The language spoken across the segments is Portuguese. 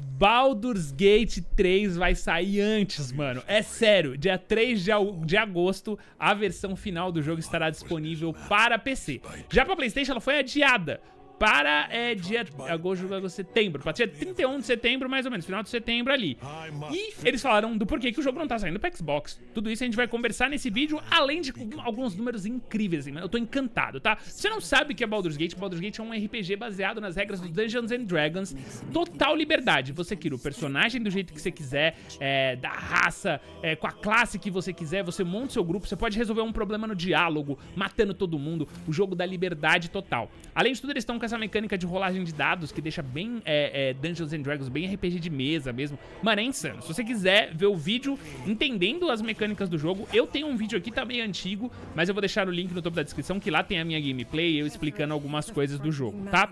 Baldur's Gate 3 vai sair antes, mano. É sério, dia 3 de agosto, a versão final do jogo estará disponível para PC. Já para PlayStation, ela foi adiada para é, dia agosto, agosto, setembro, para dia 31 de setembro, mais ou menos, final de setembro ali. E eles falaram do porquê que o jogo não tá saindo para Xbox. Tudo isso a gente vai conversar nesse vídeo, além de alguns números incríveis, assim, eu tô encantado, tá? Você não sabe o que é Baldur's Gate, Baldur's Gate é um RPG baseado nas regras do Dungeons and Dragons, total liberdade. Você cria o personagem do jeito que você quiser, é, da raça, é, com a classe que você quiser, você monta seu grupo, você pode resolver um problema no diálogo, matando todo mundo, o jogo dá liberdade total. Além de tudo, eles estão com essa mecânica de rolagem de dados que deixa bem é, é, Dungeons and Dragons, bem RPG de mesa mesmo. Mano, é insano. Se você quiser ver o vídeo entendendo as mecânicas do jogo, eu tenho um vídeo aqui, tá meio antigo, mas eu vou deixar o link no topo da descrição, que lá tem a minha gameplay, eu explicando algumas coisas do jogo, tá?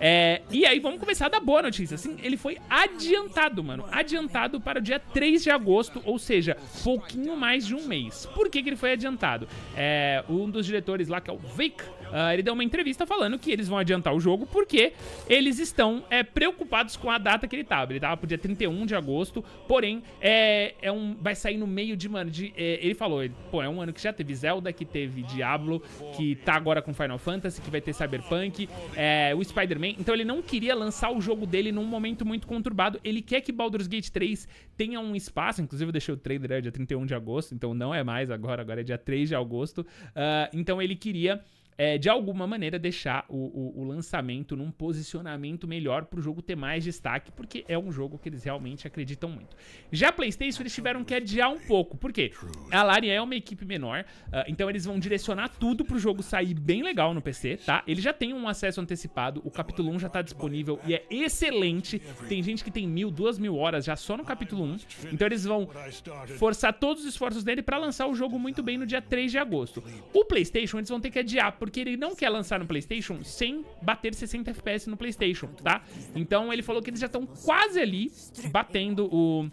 É, e aí vamos começar da boa notícia. Assim, ele foi adiantado, mano. Adiantado para o dia 3 de agosto, ou seja, pouquinho mais de um mês. Por que, que ele foi adiantado? É, um dos diretores lá, que é o Vic, uh, ele deu uma entrevista falando que eles vão adiantar o jogo porque eles estão é, preocupados com a data que ele tava. Ele tava pro dia 31 de agosto, porém, é, é um, vai sair no meio de, mano, de, é, ele falou, ele, pô, é um ano que já teve Zelda, que teve Diablo, que tá agora com Final Fantasy, que vai ter Cyberpunk, é, o Spider-Man também. Então ele não queria lançar o jogo dele num momento muito conturbado. Ele quer que Baldur's Gate 3 tenha um espaço. Inclusive eu deixei o trailer é dia 31 de agosto, então não é mais agora, agora é dia 3 de agosto. Uh, então ele queria é, de alguma maneira, deixar o, o, o lançamento num posicionamento melhor para o jogo ter mais destaque, porque é um jogo que eles realmente acreditam muito. Já a PlayStation, eles tiveram que adiar um pouco, porque a Larian é uma equipe menor, uh, então eles vão direcionar tudo para o jogo sair bem legal no PC, tá? Ele já tem um acesso antecipado, o capítulo 1 já está disponível e é excelente. Tem gente que tem mil, duas mil horas já só no capítulo 1, então eles vão forçar todos os esforços dele para lançar o jogo muito bem no dia 3 de agosto. O PlayStation, eles vão ter que adiar, porque ele não quer lançar no PlayStation sem bater 60 FPS no PlayStation, tá? Então ele falou que eles já estão quase ali batendo o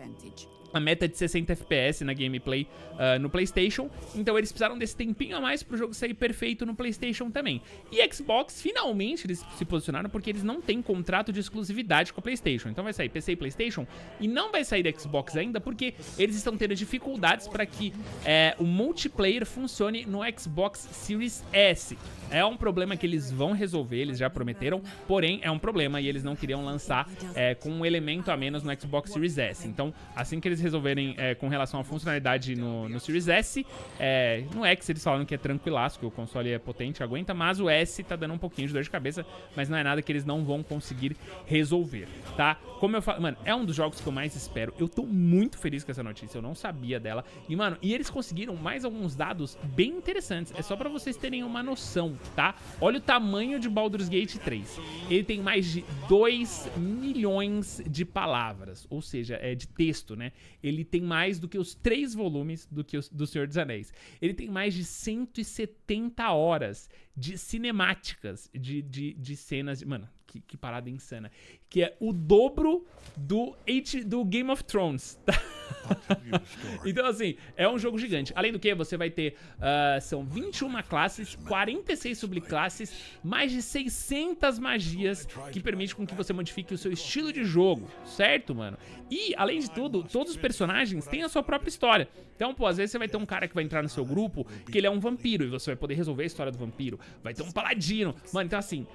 a meta de 60 FPS na gameplay uh, no PlayStation, então eles precisaram desse tempinho a mais pro jogo sair perfeito no PlayStation também. E Xbox, finalmente, eles se posicionaram porque eles não têm contrato de exclusividade com a PlayStation. Então vai sair PC e PlayStation e não vai sair Xbox ainda porque eles estão tendo dificuldades para que é, o multiplayer funcione no Xbox Series S. É um problema que eles vão resolver, eles já prometeram, porém é um problema e eles não queriam lançar é, com um elemento a menos no Xbox Series S. Então, assim que eles resolverem é, com relação à funcionalidade no, no Series S, é, no X eles falam que é tranquilaço, que o console é potente, aguenta, mas o S tá dando um pouquinho de dor de cabeça, mas não é nada que eles não vão conseguir resolver, tá? Como eu falo, mano, é um dos jogos que eu mais espero. Eu tô muito feliz com essa notícia, eu não sabia dela. E, mano, e eles conseguiram mais alguns dados bem interessantes. É só pra vocês terem uma noção tá? Olha o tamanho de Baldur's Gate 3. Ele tem mais de 2 milhões de palavras, ou seja, é de texto, né? Ele tem mais do que os três volumes do que os, do Senhor dos Anéis. Ele tem mais de 170 horas de cinemáticas, de, de, de cenas. De, mano, que, que, parada insana. Que é o dobro do, H, do Game of Thrones. Tá? então, assim, é um jogo gigante. Além do que, você vai ter. Uh, são 21 classes, 46 subclasses, mais de 600 magias que permite com que você modifique o seu estilo de jogo, certo, mano? E, além de tudo, todos os personagens têm a sua própria história. Então, pô, às vezes você vai ter um cara que vai entrar no seu grupo que ele é um vampiro e você vai poder resolver a história do vampiro. Vai ter um paladino. Mano, então assim.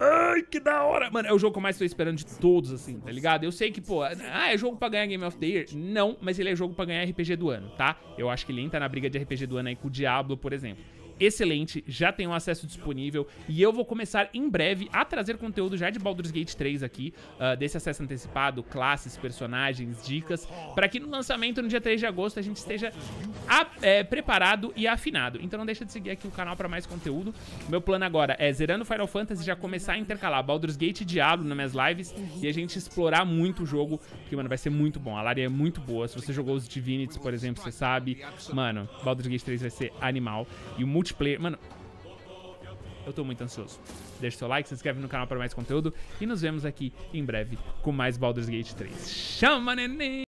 Ai, que da hora! Mano, é o jogo que eu mais tô esperando de todos, assim, tá ligado? Eu sei que, pô, ah, é jogo pra ganhar Game of the Year? Não, mas ele é jogo pra ganhar RPG do ano, tá? Eu acho que ele entra na briga de RPG do ano aí com o Diablo, por exemplo excelente, já tem um acesso disponível e eu vou começar em breve a trazer conteúdo já de Baldur's Gate 3 aqui, uh, desse acesso antecipado, classes, personagens, dicas, para que no lançamento no dia 3 de agosto a gente esteja a, é, preparado e afinado. Então não deixa de seguir aqui o canal para mais conteúdo. Meu plano agora é zerando Final Fantasy já começar a intercalar Baldur's Gate e Diablo nas minhas lives e a gente explorar muito o jogo, porque, mano, vai ser muito bom. A Lari é muito boa. Se você jogou os Divinities, por exemplo, você sabe, mano, Baldur's Gate 3 vai ser animal. E o multi multiplayer. Mano, eu tô muito ansioso. Deixa seu like, se inscreve no canal para mais conteúdo e nos vemos aqui em breve com mais Baldur's Gate 3. Chama, neném!